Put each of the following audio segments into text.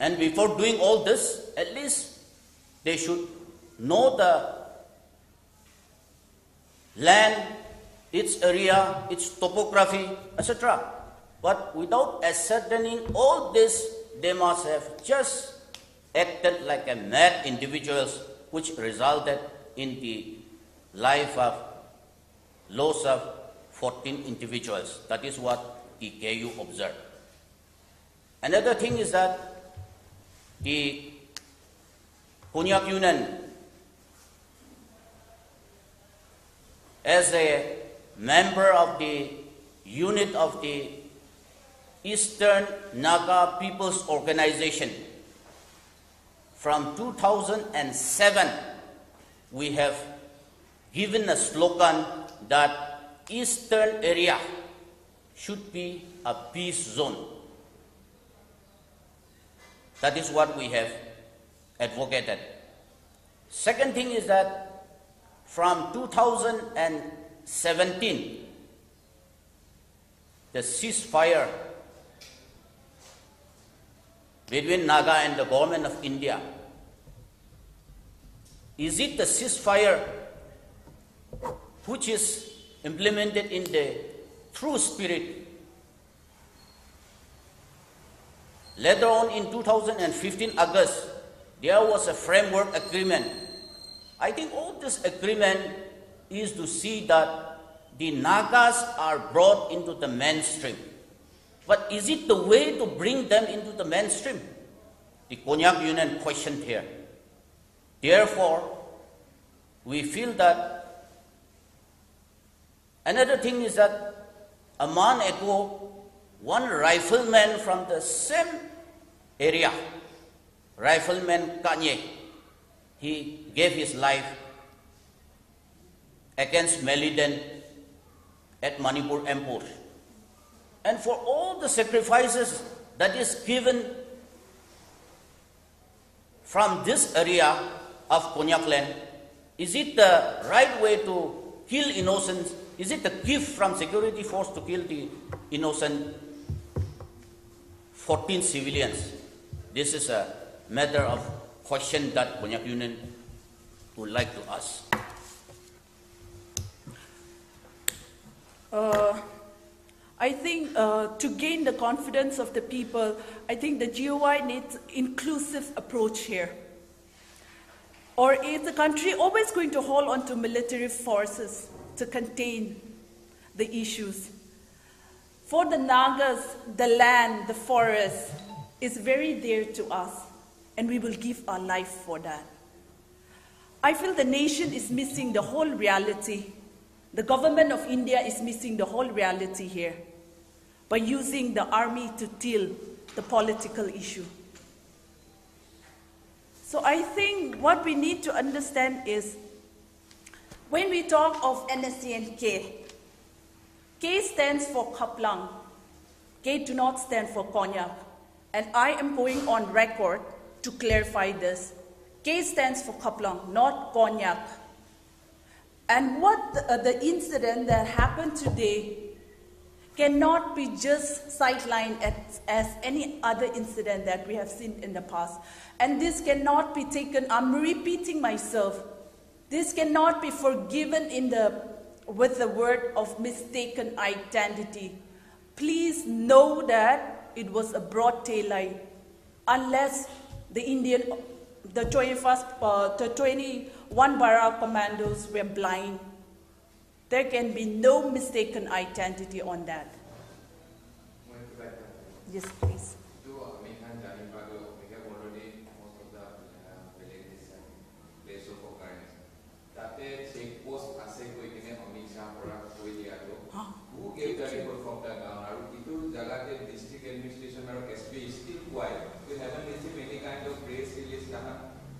And before doing all this, at least they should know the land, its area, its topography, etc. But without ascertaining all this, they must have just acted like a mad individuals, which resulted in the life of loss of 14 individuals. That is what the KU observed. Another thing is that the Konyak Union, as a member of the unit of the Eastern Naga People's Organization, from 2007, we have given a slogan that Eastern area should be a peace zone. That is what we have advocated. Second thing is that from 2017, the ceasefire between Naga and the government of India. Is it the ceasefire which is implemented in the true spirit? Later on in 2015 August, there was a framework agreement. I think all this agreement is to see that the Nagas are brought into the mainstream. But is it the way to bring them into the mainstream? The Konyak Union questioned here. Therefore, we feel that another thing is that a month ago, one rifleman from the same area, rifleman Kanye, he gave his life against Militant at Manipur Empore and for all the sacrifices that is given from this area of Konyak land, is it the right way to kill innocents? Is it a gift from security force to kill the innocent 14 civilians? This is a matter of question that Konyak Union would like to ask. Uh, I think uh, to gain the confidence of the people, I think the GOI needs inclusive approach here. Or is the country always going to hold on to military forces to contain the issues? For the Nagas, the land, the forest is very dear to us, and we will give our life for that. I feel the nation is missing the whole reality. The government of India is missing the whole reality here by using the army to deal the political issue. So I think what we need to understand is when we talk of NSCN K, stands for Khaplang. K do not stand for Konyak. And I am going on record to clarify this. K stands for Khaplang, not Konyak. And what the, uh, the incident that happened today cannot be just sidelined as, as, any other incident that we have seen in the past. And this cannot be taken, I'm repeating myself, this cannot be forgiven in the, with the word of mistaken identity. Please know that it was a broad daylight, unless the Indian, the 21st, uh, the 21 Para commandos were blind there can be no mistaken identity on that. Yes, please.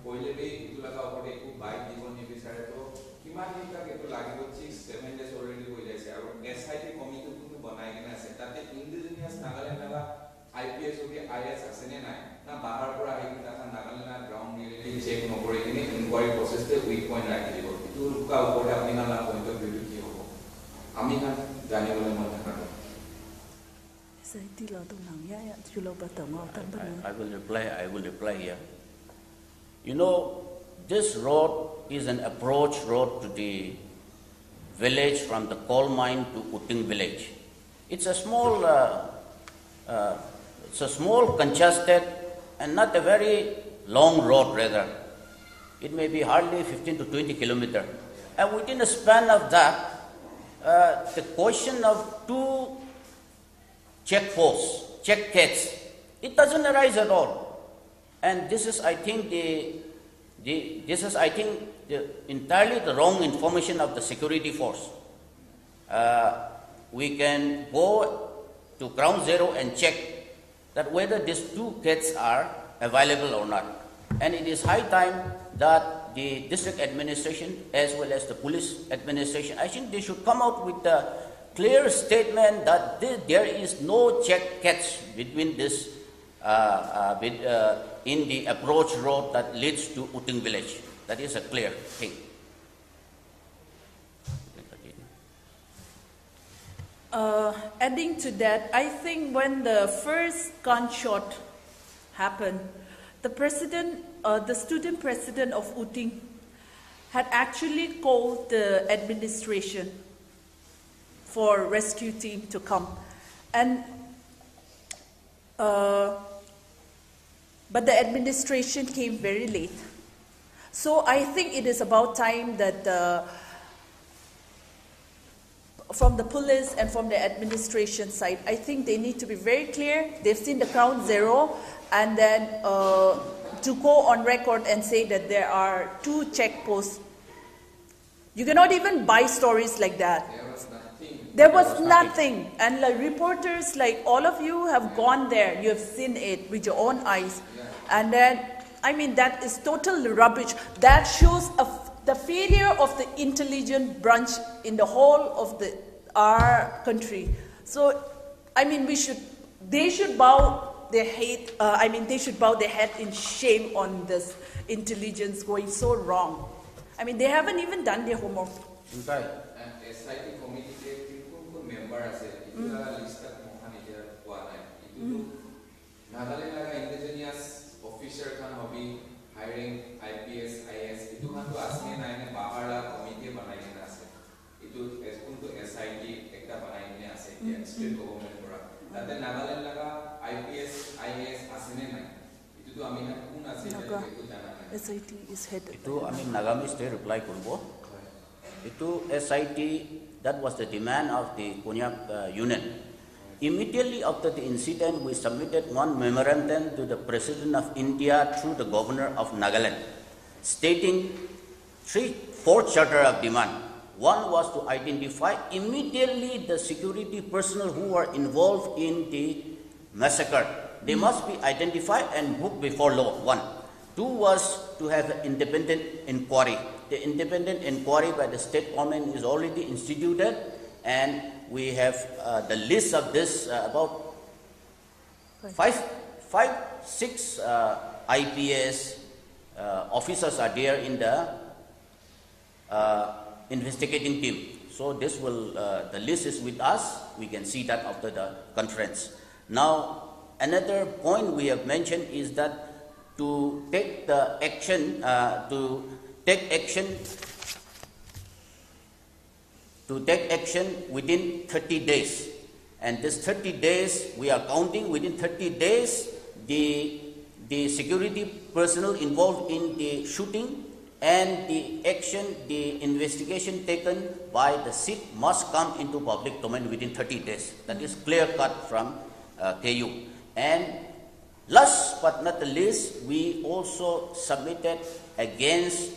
তাহা কইলে B ইটো লাগা ওপৰত একো bike দিব নিবিচাৰে তো কিমান দিন তাক এইটো লাগিব ছিক্স ছেভেন ডেজ অলৰেডি হৈ যাইছে আৰু এছ আই টি কমিটি কোনো বনাই কিনে আছে তাতে indigenous Nagaland Naga I P S Abhi I S আছেনে নাই না বাহাৰ পৰা আহি কিনে তাত নাগালেণ্ড গ্ৰাউণ্ড ৰিয়েলিটি চেক নকৰি কিনে ইনকুৱাৰী প্ৰচেছটো উইক পইণ্ট ৰাখি দিব ইটো ৰুকা ওপৰতে আপুনি নালা পইণ্ট অফ ভিউটো কি হ'ব আমি জানিবলৈ মন থকাটো Sai ti lo tu nang ya ya chu lo ba ta ngau tan ba I, I will reply, I will reply here. You know, this road is an approach road to the village from the coal mine to Oting village. It's a small, uh, uh, it's a small congested and not a very long road rather. It may be hardly 15 to 20 kilometer. And within a span of that, uh, the question of two check posts, check gates, it doesn't arise at all. And this is, I think, the, the, this is, I think, the, entirely the wrong information of the security force. Uh, we can go to ground zero and check that whether these two gates are available or not. And it is high time that the district administration as well as the police administration, I think they should come out with a clear statement that there is no check catch between this uh, uh, with, uh, in the approach road that leads to Oting village. That is a clear thing. Uh, adding to that, I think when the first gunshot happened, the president, uh, the student president of Oting, had actually called the administration for rescue team to come, and uh, but the administration came very late. So I think it is about time that. Uh, from the police and from the administration side, I think they need to be very clear. They've seen the count zero, and then uh, to go on record and say that there are two checkposts. You cannot even buy stories like that. There was, nothing. And like reporters, like all of you have gone there. You have seen it with your own eyes. And then, I mean, that is total rubbish. That shows the failure of the intelligent branch in the whole of the our country. So, I mean, we should, they should bow their head. Uh, I mean, they should bow their head in shame on this intelligence going so wrong. I mean, they haven't even done their homework. An committee কোন member আছে ইটো লিষ্টত মহান এতিয়া পোৱা নাই ইটো নাগালেণ্ড লগা ইণ্ডিজিনিয়াছ অফিচাৰ খান হবি hiring I P S I S ইটো খানটো আছে নে নাই নে বাহাৰ কমিটিয়ে বনাই কিনে আছে ইটো এছ- কোনটো এছ আই টি একটা বনাই কিনে আছে এতিয়া ষ্টেট গভৰ্ণমেণ্ট পৰা তাতে নাগালেণ্ড লগা I P S I S আছে নে নাই ইটোতো আমি কোন আছে নাগা। একো জানা নাই SIT is headed. এইটো আমি নাগামিষ্টে ৰিপ্লাই কৰিব এইটো S I T that was the demand of the Konyak uh, Union. Immediately after the incident, we submitted one memorandum to the President of India through the Governor of Nagaland, stating three, four charter of demand. One was to identify immediately the security personnel who were involved in the massacre. They must be identified and booked before law. One. Two was to have an independent inquiry. The independent inquiry by the state government is already instituted, and we have uh, the list of this uh, about five, five, six uh, IPS uh, officers are there in the uh, investigating team. So this will, uh, the list is with us. We can see that after the conference. Now, another point we have mentioned is that to take the action, to take action, to take action within 30 days. And this 30 days, we are counting within 30 days, the, the security personnel involved in the shooting and the action, the investigation taken by the SIT must come into public domain within 30 days. That is clear cut from uh, KU. And last but not the least, we also submitted against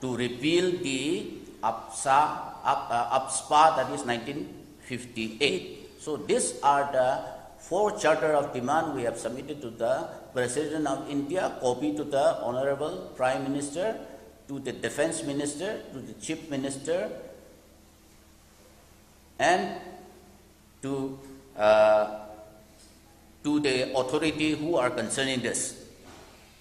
to repeal the APSA, up, uh, AFSPA, that is 1958. So these are the four charter of demand we have submitted to the President of India, copy to the Honorable Prime Minister, to the Defense Minister, to the Chief Minister, and to uh, to the authority who are concerning this.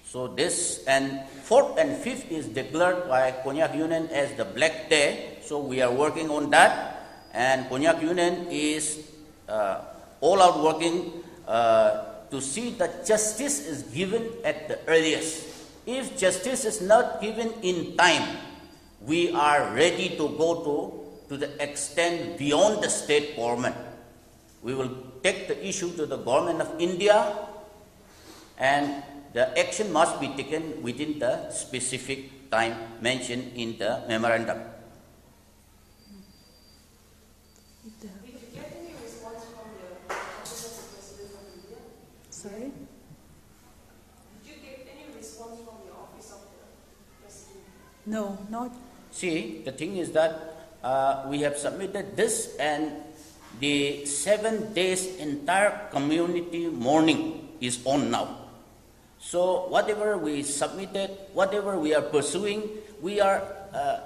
So this and fourth and fifth is declared by Konyak Union as the Black Day. So we are working on that, and Konyak Union is uh, all out working uh, to see that justice is given at the earliest. If justice is not given in time, we are ready to go to, to the extent beyond the state government. We will take the issue to the government of India and the action must be taken within the specific time mentioned in the memorandum. Did you get any response from the Office of the President of India? Sorry? Did you get any response from the Office of the President? No, not. See, the thing is that uh, we have submitted this and the seven days entire community mourning is on now. So whatever we submitted, whatever we are pursuing, we are uh,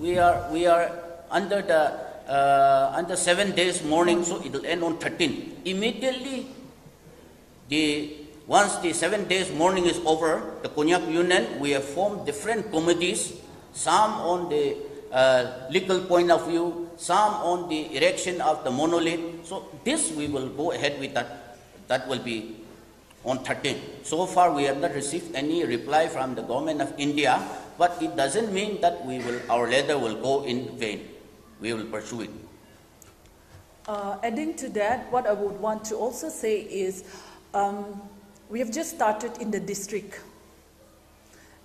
we are we are under the uh, under seven days mourning, so it will end on 13. Immediately, the once the seven days mourning is over, the Konyak Union we have formed different committees, some on the uh, legal point of view, some on the erection of the monolith. So this we will go ahead with that. That will be on 13. So far, we have not received any reply from the government of India, but it doesn't mean that we will, our letter will go in vain. We will pursue it. Uh, adding to that, what I would want to also say is um, we have just started in the district.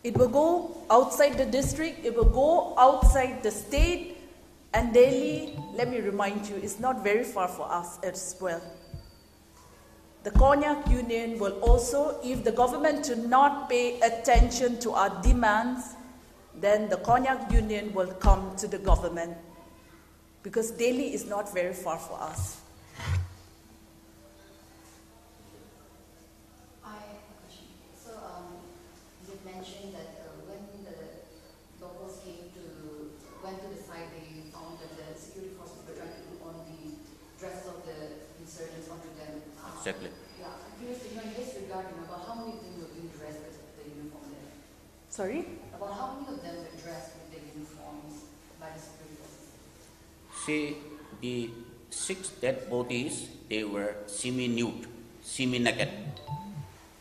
It will go outside the district, it will go outside the state, and Delhi, let me remind you, is not very far for us as well. The Konyak Union will also, if the government do not pay attention to our demands, then the Konyak Union will come to the government because Delhi is not very far for us. I have a question. So, um, you mentioned that uh, when the locals came to, went to the site, they found that the security forces were trying to put on the dress of the insurgents onto them. Uh, Exactly. Yeah, I'm curious to know this regard, about how many of them were being dressed with the uniform there? Sorry? About how many of them were dressed with the uniforms by the security? See, the six dead bodies, they were semi-nude, semi-naked.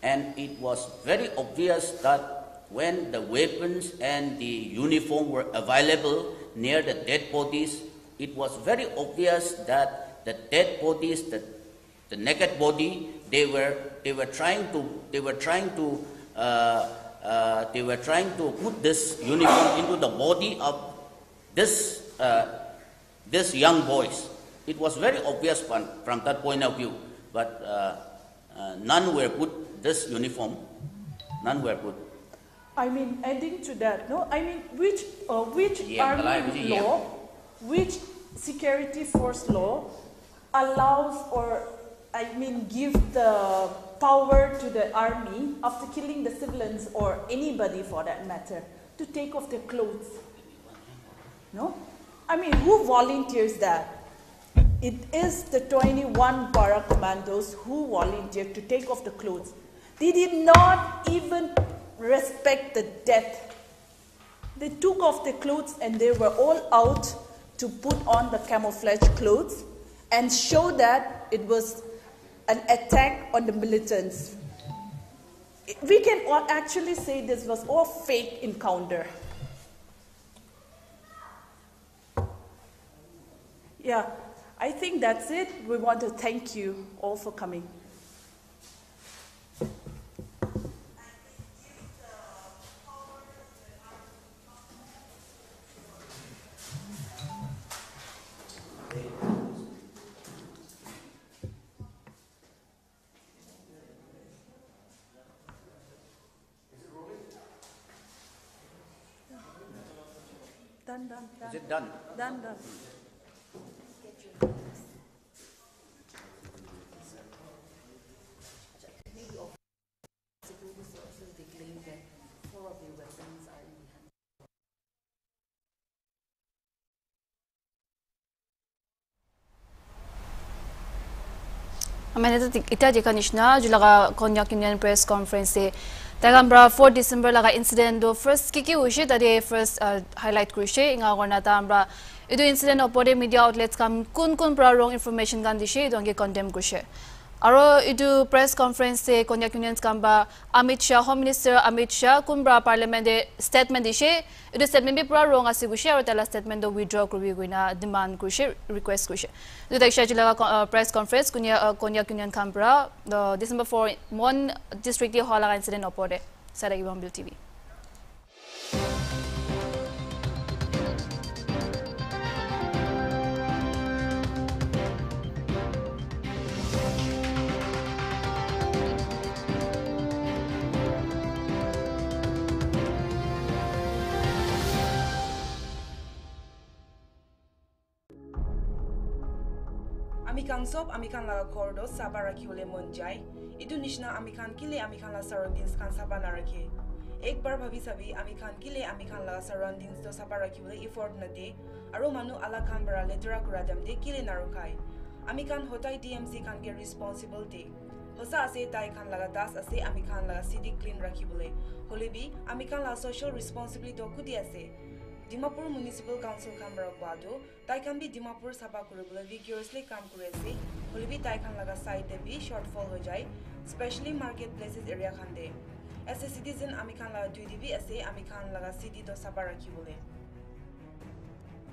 And it was very obvious that when the weapons and the uniform were available near the dead bodies, it was very obvious that the dead bodies, the, the naked body, they were, they were trying to, they were trying to, uh, uh, they were trying to put this uniform into the body of this uh, these young boys. It was very obvious from, from that point of view, but uh, uh, none were put this uniform. None were put. I mean, adding to that, no, I mean, which, uh, which Yeah, army library, yeah. law, which security force law allows or, I mean, give the power to the army after killing the civilians or anybody for that matter to take off their clothes? No? I mean, who volunteers that? It is the 21 para commandos who volunteered to take off the clothes. They did not even respect the death. They took off their clothes and they were all out to put on the camouflage clothes and show that it was an attack on the militants. We can all actually say this was all fake encounter. Yeah, I think that's it. We want to thank you all for coming. Done, mahenta ita jika nishna julaga konyak union press conference tagam bra 4 december laga incident do first kiki ushi tadi first highlight kurishe inga gorna ta amra edu incident opore media outlets kam kun kun bra wrong information gandishe donge condemn kurishe Aro idu press conference se Konyak Unions kamba Amit Shah Home Minister Amit Shah kumbra parliament de statement dishe idu statement bi pura wrong asi gushe aro tala statement do withdraw kurbi guina demand kushe request kushe idu taksha jila uh, press conference kunya uh, Konyak Union kambra the December 4 mon district di hala incident opode sara ibam bil TV সংসব আমি খান লগা ঘৰ দহ চাবা ৰাখিবলৈ মন যায় এইটো নিচিনা আমি খান কেলে আমি খান লগা চাৰণ্ডিংছ খান চাবা নাৰাখে একবাৰ ভাবি চাবি আমি খান কেলে আমি খান লগা চাৰাউণ্ডিংছ দহ চাবা ৰাখিবলৈ ইফৰ্ট নাদে আৰু মানুহ আলা খান বাৰা লেতেৰা কৰা যাম দে কেলে নাৰখাই আমি খান সদায় ডি এম চি খানকে ৰিচপনচিবল দে সঁচা আছে তাই খান লগা দাস আছে আমি খান লগা চিটি ক্লিন ৰাখিবলৈ হ'লে বি আমি খান লগা ছ'চিয়েল ৰিচপনচিবিলিটি অকুদি আছে ডিমাপুৰ মিউনিচিপেল কাউন্সিল খান বাৰ কোৱাটো তাইখান বি ডিমাপুৰ চাফা কৰিবলৈ ভিগিয়াছলি কাম কৰি আছে হ'লেবি তাইখান লগা চাইডে বি শ্বৰ্টফল হৈ যায় স্পেচিয়েলি মাৰ্কেট প্লেচেছ এৰিয়া খান দে এজ এ চিটিজেন আমি খান লগা দুই দিবি আছে আমি খান লগা চিটিটো চাফা ৰাখিবলৈ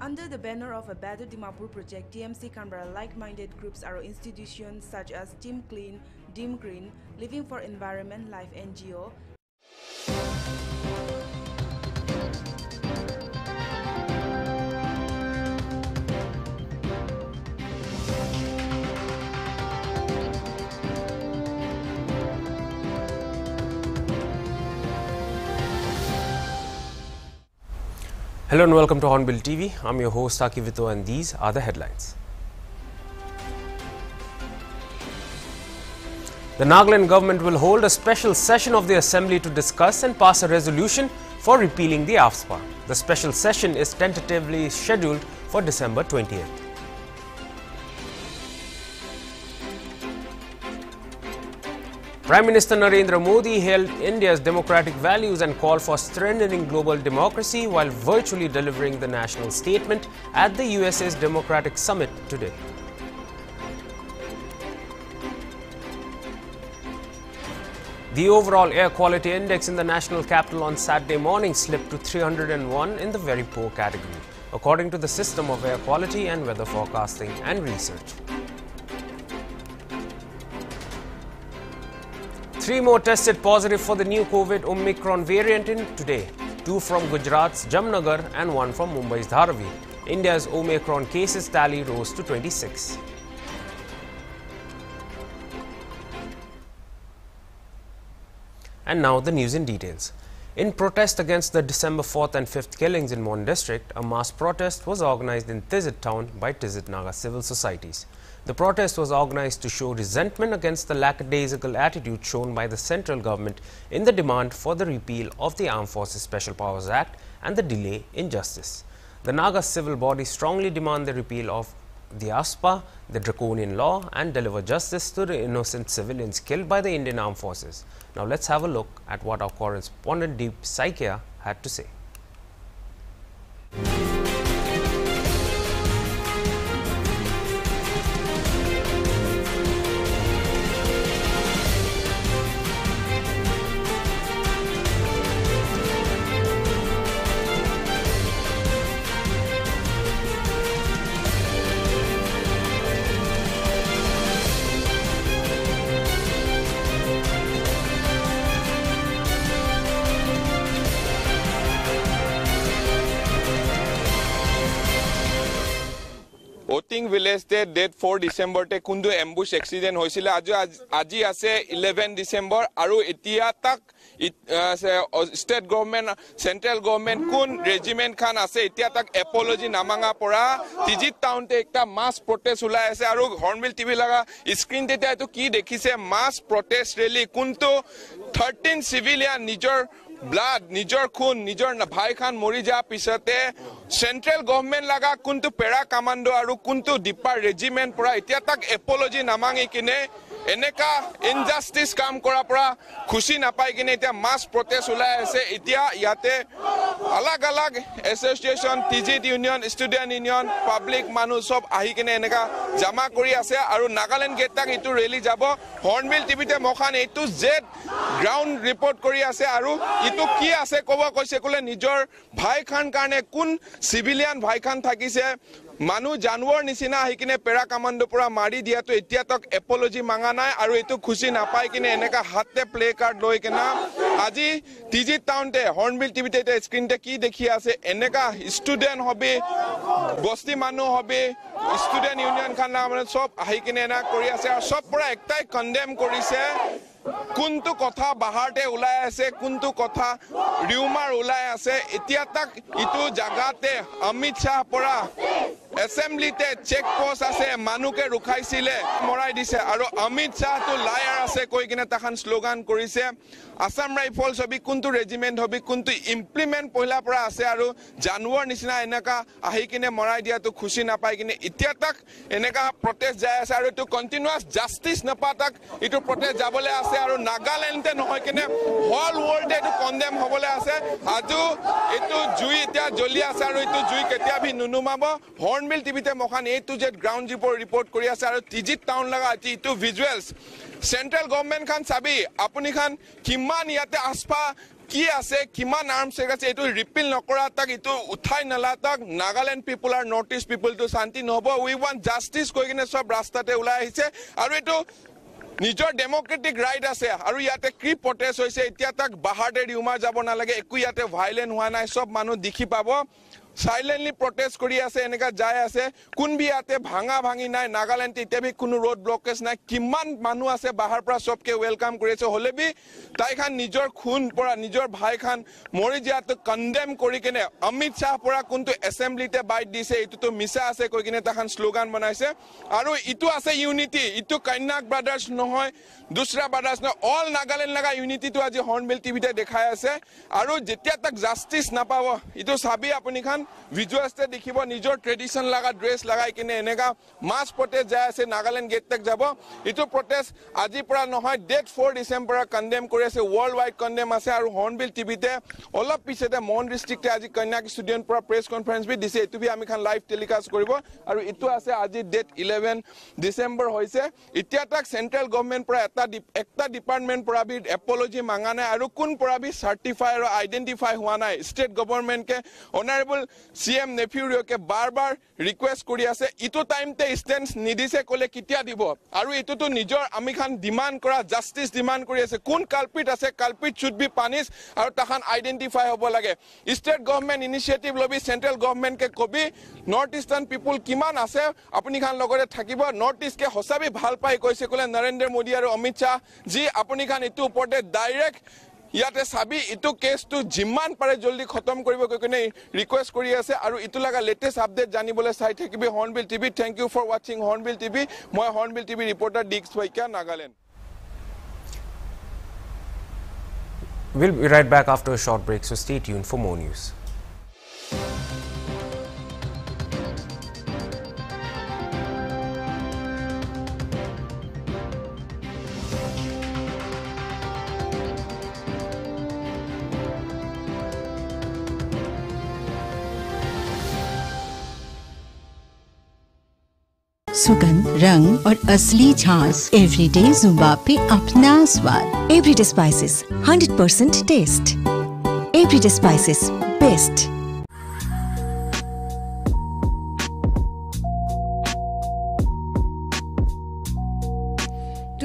Under the banner of a Better Dimapur project, TMC Canberra like-minded groups or institutions such as Team Clean, Dim Green, Living for Environment Life NGO, Hello and welcome to Hornbill TV. I'm your host Aki Vito and these are the headlines. The Nagaland government will hold a special session of the assembly to discuss and pass a resolution for repealing the AFSPA. The special session is tentatively scheduled for December 20th. Prime Minister Narendra Modi hailed India's democratic values and called for strengthening global democracy while virtually delivering the national statement at the USA's Democratic Summit today. The overall air quality index in the national capital on Saturday morning slipped to 301 in the very poor category, according to the System of Air Quality and Weather Forecasting and Research. Three more tested positive for the new COVID Omicron variant in today. Two from Gujarat's Jamnagar and one from Mumbai's Dharavi. India's Omicron cases tally rose to 26. And now the news in details. In protest against the December 4th and 5th killings in Mon district, a mass protest was organized in Tizit town by Tizit Naga civil societies. The protest was organized to show resentment against the lackadaisical attitude shown by the central government in the demand for the repeal of the Armed Forces Special Powers Act and the delay in justice. The Naga civil body strongly demand the repeal of the AFSPA, the draconian law, and deliver justice to the innocent civilians killed by the Indian Armed Forces. Now, let's have a look at what our correspondent Deep Saikia had to say. Oting ভিলেজতে date four ডিচেম্বৰতে কোনটো ambush accident হৈছিলে আজি আজি আছে eleven December আৰু এতিয়া তাক state government central government কোন ৰেজিমেণ্ট খান আছে এতিয়া তাক এপলজি নামাঙা পৰা টিজিত টাউনতে একটা মাছ প্ৰটেষ্ট ওলাই আছে আৰু হৰ্ণবিল টিভি লগা স্ক্ৰীণ তেতিয়া এইটো কি দেখিছে? মাছ প্ৰটেষ্ট ৰেলী কোনটো? থাৰ্টিন চিভিলিয়ান নিজৰ ব্লাড নিজৰ খুন নিজৰ ভাই খান মৰি যোৱাৰ পিছতে চেণ্ট্ৰেল গভৰ্ণমেণ্ট লগা কোনটো পেৰা কামাণ্ডো আৰু কোনটো দীপাৰ ৰেজিমেণ্ট পৰা এতিয়া তাক এপলজি নামাঙি কিনে এনেকা ইনজাষ্টিচ কাম কৰাৰ পৰা খুচি নাপাই কিনে এতিয়া মাছ প্ৰটেষ্ট ওলাই আছে। এতিয়া ইয়াতে আলাগ আলাগ এছ'চিয়েশ্যন টিজিট ইউনিয়ন ষ্টুডেণ্ট ইউনিয়ন পাব্লিক মানুহ চব আহি কিনে এনেকা জমা কৰি আছে আৰু নাগালেণ্ড গেট তাক এইটো ৰেলী যাব। হৰ্ণবিল টিভিতে মখান এইটো জেড গ্ৰাউণ্ড ৰিপৰ্ট কৰি আছে আৰু ইটো কি আছে ক'ব কৈছে ক'লে নিজৰ ভাইখান কাৰণে কোন চিভিলিয়ান ভাইখান থাকিছে। মানুহ জানুৱাৰ নিচিনা আহি কিনে পেৰা কামাণ্ডৰ পৰা মাৰি দিয়াটো এতিয়া তক এপলজি মাঙা নাই আৰু এইটো খুচি নাপাই কিনে এনেকা হাতে প্লে কাৰ্ড লৈ কিনে। আজি টিজি টাউনতে হৰ্ণবিল টিভিতে এতিয়া স্ক্ৰীণতে কি দেখি আছে? এনেকা ষ্টুডেণ্ট হবে বস্তি মানুহ হবে ষ্টুডেণ্ট ইউনিয়ন খান মানে চব আহি কিনে এনা কৰি আছে আৰু চব পৰা একটাই কণ্ডেম কৰিছে কোনটো কথা বাহাৰতে ওলাই আছে কোনটো কথা ৰিউমাৰ ওলাই আছে এতিয়া তাক ইটো জাগাতে অমিত শ্বাহ পৰা এছেম্বলিতে চেক পোষ্ট আছে মানুহকে ৰখাইছিলে মৰাই দিছে। আৰু অমিত শ্বাহটো লায়াৰ আছে কৈ কিনে তাহান শ্লোগান কৰিছে আছাম ৰাইফল হবি কোনটো ৰেজিমেণ্ট হবি কোনটো ইমপ্লিমেণ্ট পহিলাৰ পৰা আছে আৰু জানুৱাৰ নিচিনা এনেকা আহি কিনে মৰাই দিয়াটো খুচি নাপাই কিনে এতিয়া তাক এনেকা প্ৰটেষ্ট যাই আছে আৰু এইটো কণ্টিনিউৱাছ জাষ্টিচ নাপা তাক এইটো প্ৰটেষ্ট যাবলৈ আছে আৰু নাগালেণ্ডে নহয় কিনে হল ৱৰ্ল্ডে এইটো কণ্ডেম হ'বলৈ আছে। আজিও এইটো জুই এতিয়া জ্বলি আছে আৰু এইটো জুই কেতিয়া ভি নুনুমাব হৰ্ণবিল টিভিতে মখান A to Z ground জিপৰ report কৰি আছে আৰু টিজিত টাউন লগা এইটো ভিজুৱেলছ চেণ্ট্ৰেল গভৰ্ণমেণ্ট খান চাবি আপুনি খান কিমান ইয়াতে আস্পা কি আছে কিমান আৰ্মছ আছে এইটো ৰিপিল নকৰা তাক এইটো উঠাই নালা তাক নাগালেণ্ড পিপুল আৰু নৰ্থ ইষ্ট পিপুলটো শান্তি নহ'ব উই ৱান্ট জাষ্টিচ কৈ কিনে চব ৰাস্তাতে ওলাই আহিছে। আৰু এইটো নিজৰ ডেমক্ৰেটিক ৰাইট আছে আৰু ইয়াতে কি প্ৰটেষ্ট হৈছে এতিয়া তাক বাহাৰতে ৰিউমাৰ যাব নালাগে একো ইয়াতে ভাইলেণ্ট হোৱা নাই চব মানুহ দেখি পাব। চাইলেণ্টলি প্ৰটেষ্ট কৰি আছে এনেকা যাই আছে কোনবি ইয়াতে ভাঙা ভাঙি নাই নাগালেণ্ড এতিয়া বি কোনো ৰোড ব্লকেজ নাই কিমান মানুহ আছে বাহাৰ পৰা চবকে ৱেলকাম কৰি আছে হ'লে বি তাইখান নিজৰ খুন পৰা নিজৰ ভাইখান মৰি যোৱাটো কণ্ডেম কৰি কিনে অমিত শ্বাহ পৰা কোনটো এছেম্বলিতে বাইট দিছে এইটোতো মিছা আছে কৈ কিনে তাহান শ্লোগান বনাইছে আৰু ইটো আছে ইউনিটি ইটো কন্যাক ব্ৰাদাৰ্ছ নহয় দুচৰা ব্ৰাদাৰ্ছ নহয় অল নাগালেণ্ড লগা ইউনিটিটো আজি হৰ্ণবিল টিভিতে দেখাই আছে আৰু যেতিয়া তাক জাষ্টিচ নাপাব ইটো চাবি আপুনি খান ভিজুৱেলছতে দেখিব নিজৰ ট্ৰেডিশ্যন লগা ড্ৰেছ লগাই কিনে এনেকা মাছ প্ৰটেষ্ট যাই আছে নাগালেণ্ড গেট তাক যাব। এইটো প্ৰটেষ্ট আজিৰ পৰা নহয় ডেট ফ'ৰ ডিচেম্বৰ কণ্ডেম কৰি আছে ৱৰ্ল্ড ৱাইড কণ্ডেম আছে আৰু হৰ্ণবিল টিভিতে অলপ পিছতে মন ডিষ্ট্ৰিক্টে আজি কন্যাক ষ্টুডিঅ'ৰ পৰা প্ৰেছ কনফাৰেঞ্চ বি দিছে। এইটো বি আমি খান লাইভ টেলিকাষ্ট কৰিব। আৰু এইটো আছে আজি ডেট ইলেভেন ডিচেম্বৰ হৈছে। এতিয়া তাক চেণ্ট্ৰেল গভৰ্ণমেণ্ট পৰা এটা একটা ডিপাৰ্টমেণ্ট পৰা বি এপলজি মাঙা নাই। আৰু কোন পৰা বি চাৰ্টিফাই আৰু আইডেণ্টিফাই হোৱা নাই? ষ্টেট গভৰ্ণমেণ্টকে অনাৰেবল চি এম নেফিউৰিয়কে বাৰ বাৰ ৰিকুৱেষ্ট কৰি আছে ইটো টাইমতে ষ্টেণ্ড নিদিছে ক'লে কেতিয়া দিব? আৰু এইটোতো নিজৰ আমি খান ডিমাণ্ড কৰা জাষ্টিচ ডিমাণ্ড কৰি আছে। কোন কালপিট আছে? কালপিট শুড বি পানিছ আৰু তাহান আইডেণ্টিফাই হ'ব লাগে। ষ্টেট গভৰ্ণমেণ্ট ইনিচিয়েটিভ ল'বি চেণ্ট্ৰেল গভৰ্ণমেণ্টকে কবি নৰ্থ ইষ্টাৰ্ণ পিপুল কিমান আছে? আপুনি খান লগতে থাকিব। নৰ্থ ইষ্টকে সঁচাবি ভাল পাই কৈছে ক'লে নৰেন্দ্ৰ মোদী আৰু অমিত শ্বাহ। যি আপুনি খান এইটোৰ ওপৰতে ডাইৰেক্ট ইয়াতে চাবি ইটো কেছটো যিমান পাৰে জলদি খতম কৰিব কৈ কিনে ৰিকুৱেষ্ট কৰি আছে আৰু ইটো লগা লেটেষ্ট আপডেট জানিবলৈ চাই থাকিবি Hornbill TV thank you for ৱাচিং Hornbill TV মই হৰ্ণবিল টিভি ৰিপৰ্টাৰ ডিক্স Saikia Nagaland We'll be right back after a short break, so stay tuned for more news. सुगंध, रंग और असली झांस। एवरीडे जुबा पे अपना स्वाद। Everyday spices 100% taste everyday spices best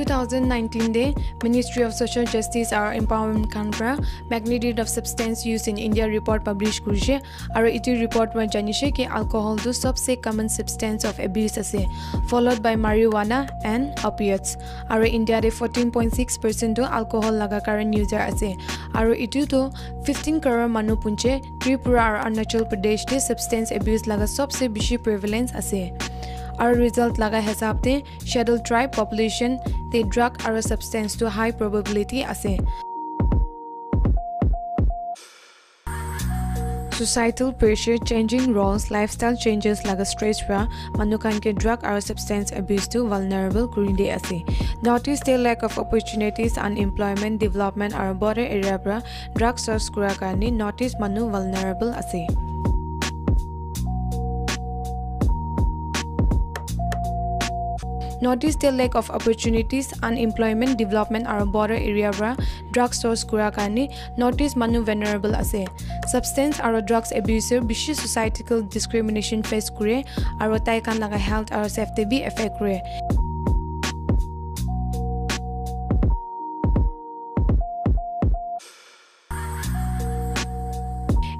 2019, the Ministry of Social Justice and Empowerment Canberra magnitude of substance use in India report published kuriye. Aro iti report ma janishe ki alcohol do sabse common substance of abuse ase, followed by marijuana and opiates. Aro India de 14.6% do alcohol laga karan user ase. Aro itu to 15 crore manu punche Tripura aro Arunachal Pradesh de substance abuse laga sabse bishi prevalence ase. আৰু result লগা হিচাপতে scheduled tribe population তে drug আৰু ছাবষ্টেঞ্চটো high probability আছে Societal pressure, changing roles, lifestyle changes like a stress ra manukan ke drug or substance abuse to vulnerable kurinde ase. Notice the lack of opportunities, unemployment, development or border area pra drug source kura karni notice manu vulnerable ase. North the lack of opportunities unemployment development আৰু border এৰিয়াৰ পৰা drugs চৰ্চ কৰাৰ কাৰণে north ইষ্ট মানুহ ভেনাৰেবল আছে substance আৰু drugs এবিউজৰ বেছি ছ'চাইটিকেল ডিছক্ৰিমিনেশ্যন ফেচ কৰে আৰু তাই কাণ লগা হেল্থ আৰু ছেফটি বি এফেক্ট কৰে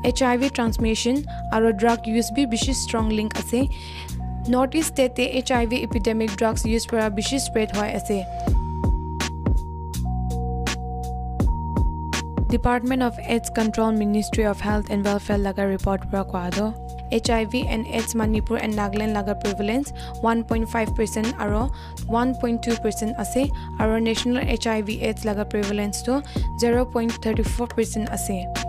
এইচ আই ভি ট্ৰান্সমিশ্যন আৰু ড্ৰাগ ইউজ বি বেছি ষ্ট্ৰং লিংক আছে north east ষ্টেটে H I V epidemic drugs use কৰা বেছি স্প্ৰেড হৈ আছে department of AIDS control ministry of health and welfare লগা ৰিপৰ্ট পৰা কোৱা the H I V and AIDS Manipur and Nagaland লগা prevalence one point five percent আৰু one point two percent আছে আৰু national H I V AIDS লগা প্ৰিভেলেঞ্চটো zero' point thirty four percent আছে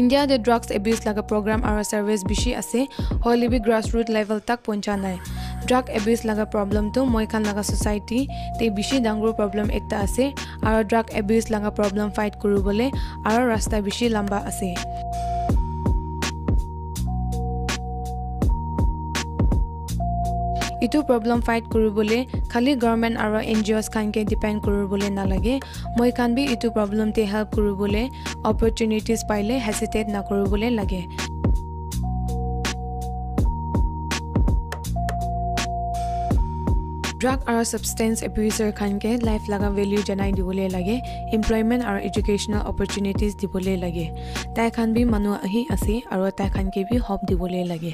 ইণ্ডিয়াত ড্ৰাগছ এবিউজ লগা প্ৰগ্ৰাম আৰু service বেছি আছে। হ'লে বি গ্ৰাছ ৰুট লেভেল তাক পঞ্চা নাই। ড্ৰাগ এবিউজ লগা প্ৰব্লেমটো মই খান লগা ছ'চাইটি তে বেছি ডাঙৰ প্ৰব্লেম একটা আছে আৰু ড্ৰাগ এবিউজ লগা প্ৰব্লেম ফাইট কৰিবলৈ আৰু ৰাস্তা বেছি লম্বা আছে। ইটো প্ৰব্লেম ফাইট কৰিবলৈ খালি গভৰ্ণমেণ্ট আৰু এন জি অ'ছ খানকে ডিপেণ্ড কৰিবলৈ নালাগে। মই খান বি ইটো প্ৰব্লেমতে হেল্প কৰিবলৈ অপৰচুনিটিজ পাইলে হেচিটেট নকৰিবলৈ লাগে। ড্ৰাগ আৰু ছাবষ্টেঞ্চ এবিউজাৰ খানকে লাইফ লগা ভেলিউ জনাই দিবলৈ লাগে এমপ্লয়মেণ্ট আৰু এডুকেশ্যনেল অপৰচুনিটিজ দিবলৈ লাগে। তাই খান বি মানুহ আহি আছে আৰু তাই খানকে বি হপ দিবলৈ লাগে।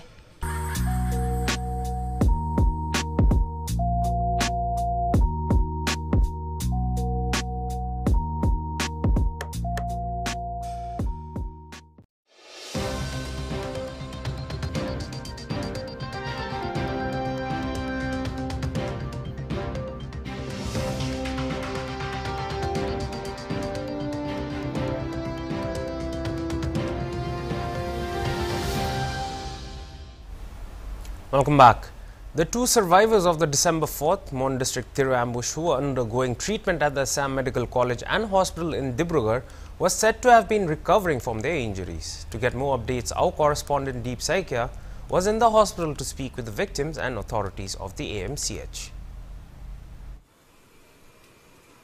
Welcome back. The two survivors of the December 4th Mon District Thiru ambush who were undergoing treatment at the Assam Medical College and Hospital in Dibrugarh was said to have been recovering from their injuries. To get more updates, our correspondent Deep Saikia was in the hospital to speak with the victims and authorities of the AMCH.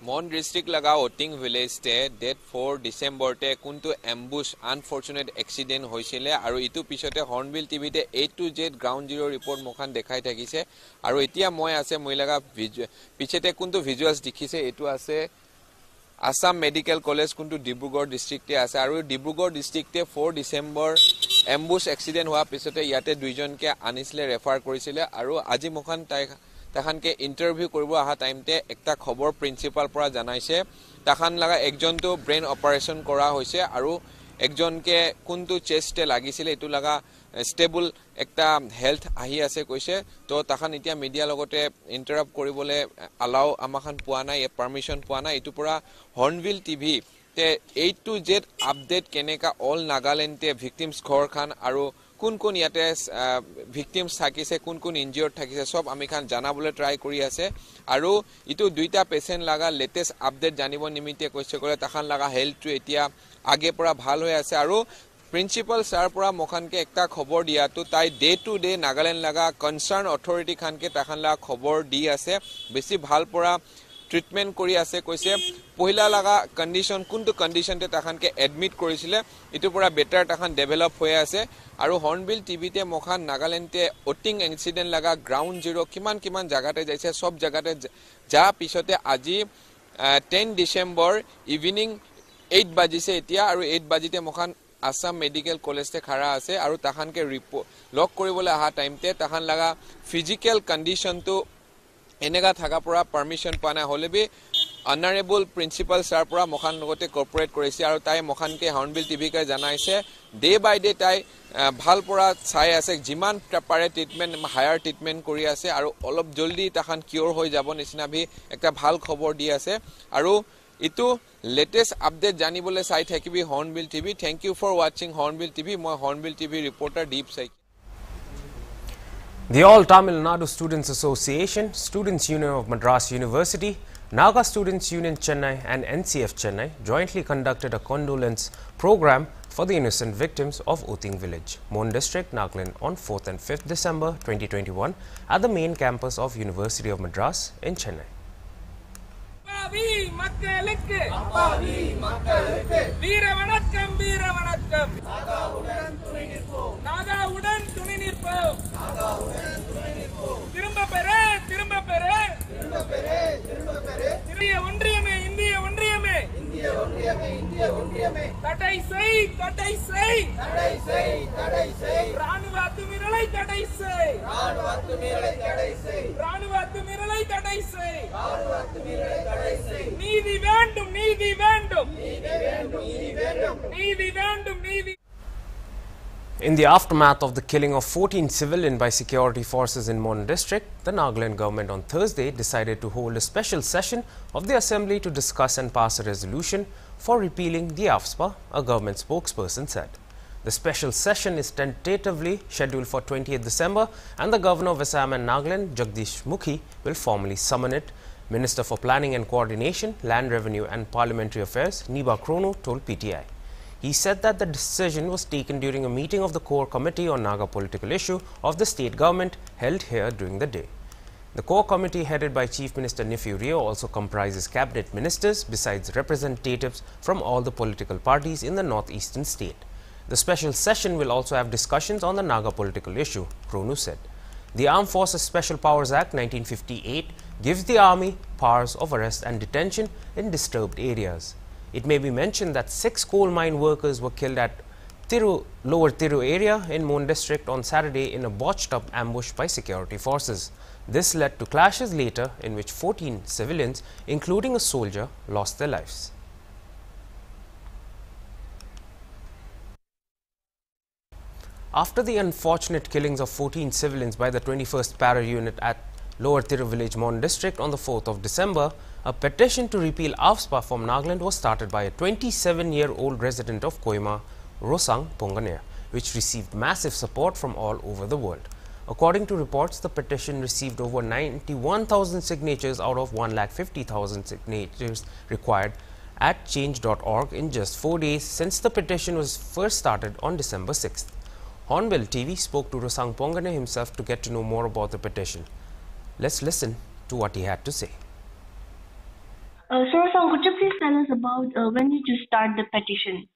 Mon district লগা অটিং ভিলেজতে date four ডিচেম্বৰতে কোনটো ambush unfortunate accident হৈছিলে আৰু ইটো পিছতে Hornbill টিভিতে A to Z ground zero' report মোখান দেখাই থাকিছে। আৰু এতিয়া মই আছে মই লগা পিছতে কোনটো ভিজুৱেলছ দেখিছে এইটো আছে আছাম মেডিকেল কলেজ কোনটো ডিব্ৰুগড় ডিষ্ট্ৰিক্টে আছে। আৰু ডিব্ৰুগড় ডিষ্ট্ৰিক্টে ফ'ৰ ডিচেম্বৰ এম্বুছ এক্সিডেণ্ট হোৱাৰ পিছতে ইয়াতে দুইজনকে আনিছিলে ৰেফাৰ কৰিছিলে। আৰু আজি মোখান তাই তাহানকে ইণ্টাৰভিউ কৰিব অহা টাইমতে একটা খবৰ প্ৰিন্সিপাল পৰা জনাইছে। তাহান লগা একজনটো ব্ৰেইন অপাৰেশ্যন কৰা হৈছে আৰু একজনকে কোনটো চেষ্টে লাগিছিলে এইটো লগা ষ্টেবল একটা হেল্থ আহি আছে কৈছে। তো তাহান এতিয়া মিডিয়াৰ লগতে ইণ্টাৰাপ্ট কৰিবলৈ আলাও আমাখান পোৱা নাই পাৰ্মিশ্যন পোৱা নাই। এইটোৰ পৰা হৰ্ণবিল টিভি তে এইট টু জেড আপডেট কেনেকা অল নাগালেণ্ডে ভিক্টিমছ ঘৰখন আৰু কোন কোন ইয়াতে ভিক্টিমছ থাকিছে কোন কোন ইনজিঅ'ৰ্ড থাকিছে চব আমি খান জানাবলৈ ট্ৰাই কৰি আছে। আৰু ইটো দুইটা পেচেণ্ট লগা লেটেষ্ট আপডেট জানিব নিমিত্তে কৈছে ক'লে তাহান লগা হেল্থটো এতিয়া আগে পৰা ভাল হৈ আছে। আৰু প্ৰিন্সিপাল ছাৰ পৰা মোখানকে একটা খবৰ দিয়াটো তাই ডে টু ডে নাগালেণ্ড লগা কনচাৰ্ণ অথৰিটি খানকে তাহান লগা খবৰ দি আছে। বেছি ভাল পৰা ট্ৰিটমেণ্ট কৰি আছে কৈছে পহিলা লগা কণ্ডিশ্যন কোনটো কণ্ডিশ্যনতে তাহানকে এডমিট কৰিছিলে ইটোৰ পৰা বেটাৰ তাহান ডেভেলপ হৈ আছে আৰু হৰ্ণবিল টিভিতে মখান নাগালেণ্ডে অটিং এক্সিডেণ্ট লগা গ্ৰাউণ্ড জিৰ' কিমান কিমান জেগাতে যাইছে চব জেগাতে যা পিছতে আজি টেন ডিচেম্বৰ ইভিনিং এইট বাজিছে এতিয়া আৰু এইট বাজিতে মখান আছাম মেডিকেল কলেজতে খাৰা আছে আৰু তাহানকে ৰিপৰ্ট লগ কৰিবলৈ অহা টাইমতে তাহান লগা ফিজিকেল কণ্ডিশ্যনটো এনেকা থকা পৰা পাৰ্মিশ্যন পোৱা নাই। হ'লে বি অনাৰেবল প্ৰিন্সিপাল ছাৰ পৰা মখান লগতে কৰ্পৰেট কৰিছে আৰু তাই মখানকে হৰ্ণবিল টিভিকে জনাইছে। ডে বাই ডে তাই ভাল পৰা চাই আছে। যিমান পাৰে ট্ৰিটমেণ্ট হায়াৰ ট্ৰিটমেণ্ট কৰি আছে আৰু অলপ জলদি তাহান কিয়ৰ হৈ যাব নিচিনা ভি এটা ভাল খবৰ দি আছে। আৰু ইটো লেটেষ্ট আপডেট জানিবলৈ চাই থাকিবি Hornbill TV thank you for ৱাচিং Hornbill TV মই Hornbill TV reporter Deep Saikia The All Tamil Nadu Students Association, Students Union of Madras University, Naga Students Union Chennai and NCF Chennai jointly conducted a condolence program for the innocent victims of Oting village, Mon district, Nagaland on 4th and 5th December 2021 at the main campus of University of Madras in Chennai. அப்பாவி மக்களுக்கு. அப்பாவி மக்களுக்கு. வீர வணக்கம் வீர வணக்கம் நாகாவுடன் துணை நிற்போம். நாகாவுடன் துணை துணை நிற்போம். திரும்ப பெற திரும்ப பெற திரும்ப பெற திரும்ப பெற ஒன்றியமே தடை செய் தடை செய் தடை செய் தடை செய் ராணுவ அத்துமீறலை தடை செய் ராணுவ அத்துமீறலை தடை செய் ராணுவ அத்துமீறலை தடை செய் ராணுவ அத்துமீறலை தடை செய் நீதி வேண்டும் நீதி வேண்டும். நீதி வேண்டும் நீதி வேண்டும் நீதி வேண்டும் நீதி In the aftermath of the killing of 14 civilians by security forces in Mon district, the Nagaland government on Thursday decided to hold a special session of the assembly to discuss and pass a resolution for repealing the AFSPA, a government spokesperson said. The special session is tentatively scheduled for 20th December and the governor of Assam and Nagaland, Jagdish Mukhi, will formally summon it. Minister for Planning and Coordination, Land Revenue and Parliamentary Affairs, Neiba Kronu, told PTI. He said that the decision was taken during a meeting of the core committee on Naga political issue of the state government held here during the day. The core committee headed by Chief Minister Neiphiu Rio also comprises cabinet ministers besides representatives from all the political parties in the northeastern state. The special session will also have discussions on the Naga political issue, Kronu said. The Armed Forces Special Powers Act 1958 gives the army powers of arrest and detention in disturbed areas. It may be mentioned that six coal mine workers were killed at Tiru, Lower Tiru area in Mon district on Saturday in a botched up ambush by security forces. This led to clashes later in which 14 civilians, including a soldier, lost their lives. After the unfortunate killings of 14 civilians by the 21st Para unit at Lower Tiru village Mon district on the 4th of December, a petition to repeal AFSPA from Nagaland was started by a 27-year-old resident of Kohima, Rosang Ponganea, which received massive support from all over the world. According to reports, the petition received over 91,000 signatures out of 1,50,000 signatures required at change.org in just four days since the petition was first started on December 6th. Hornbill TV spoke to Rosang Pongane himself to get to know more about the petition. Let's listen to what he had to say. Uh, so, could you please tell us about uh, when did you start the petition?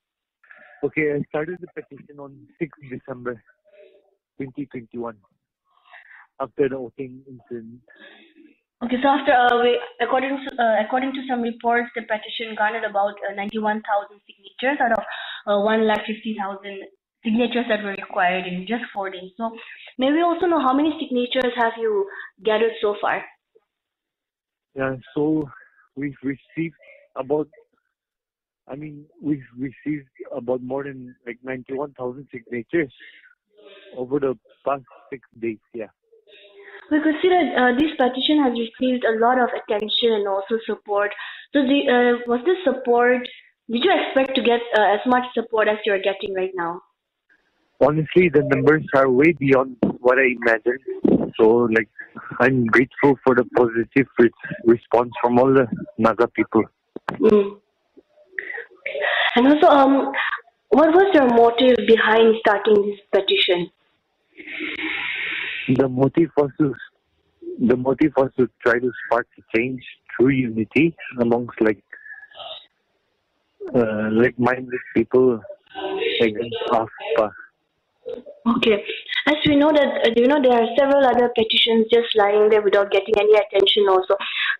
Okay, I started the petition on 6th December 2021 after the Oting incident. Okay, so after, uh, we, according to, uh, according to some reports, the petition garnered about uh, 91,000 signatures out of uh, 1,50,000 signatures that were required in just four days. So, may we also know how many signatures have you gathered so far? Yeah, so we've received about I mean we've received about more than like ninety one thousand signatures over the past six days, yeah. We could see that uh, this petition has received a lot of attention and also support. So, the, uh, was this support? Did you expect to get uh, as much support as you're getting right now? Honestly, the numbers are way beyond what I imagined. So, like, I'm grateful for the positive re- response from all the Naga people. Mm. And also, um, what was your motive behind starting this petition? The motive was to the motive was to try to spark a change through unity amongst like uh, like-minded people against AFSPA. Okay. As we know that uh, you know there are several other petitions just lying there without getting any attention also.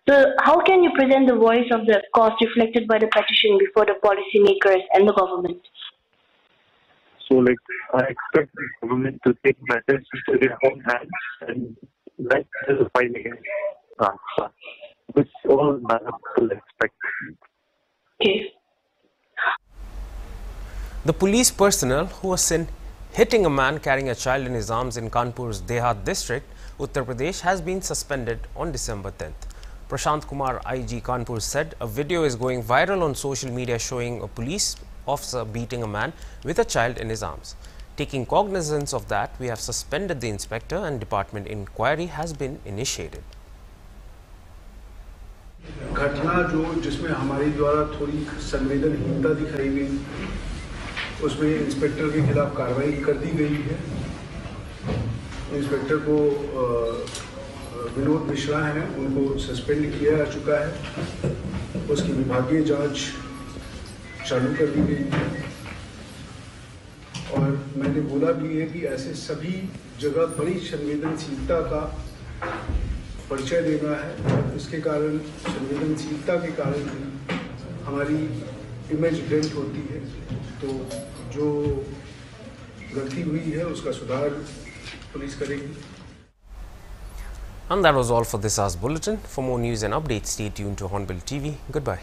So how can you present the voice of the cost reflected by the petition before the policymakers and the government? So like I expect the government to take matters into their own hands and let the fight against AFSPA, which all Naga people expect. Okay. The police personnel who was seen hitting a man carrying a child in his arms in Kanpur's Dehat district, Uttar Pradesh, has been suspended on December 10th. Prashant Kumar, IG Kanpur, said a video is going viral on social media showing a police officer beating a man with a child in his arms. Taking cognizance of that, we have suspended the inspector and department inquiry has been initiated. घटना जो जिसमें हमारी द्वारा थोड़ी संवेदनहीनता दिखाई गई उसमें inspector के खिलाफ कार्रवाई कर दी गई है। इंस्पेक्टर को विनोद मिश्रा हैं, उनको सस्पेंड किया जा चुका है। उसकी विभागीय जाँच चालू कर दी गई है। और मैंने बोला भी है कि ऐसे सभी जगह बड़ी संवेदनशीलता का परिचय देना है। इसके कारण, संवेदनशीलता के कारण हमारी इमेज डेंट होती है। तो जो गलती हुई है उसका सुधार पुलिस करेगी And that was all for this hour's bulletin. For more news and updates, stay tuned to Hornbill TV. Goodbye.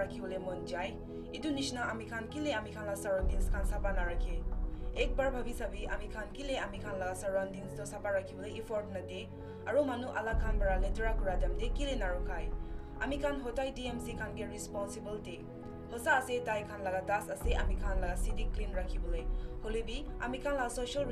ৰাখিবলৈ মন যায় এইটো নিচিনা আমি খান কিলে আমি খান লাগা চাৰাউণ্ডিংছ খান চাবা নাৰাখে একবাৰ ভাবি চাবি আমি খান কিলে আমি খান লাগা চাৰাউণ্ডিংছটো চাবা ৰাখিবলৈ ইফৰ্ট নদে আৰু মানুহ আলা খান বাৰা লেতেৰা কৰা দাম দে কিলে আমি খান সদায় ডি এম চি খানকে ৰিছপনচিবল দে সঁচা আছে তাই খান লাগা দাস আছে আমি খান লাগা চিটি ক্লিন ৰাখিবলৈ হ'লে বি আমি খান ছ'চিয়েল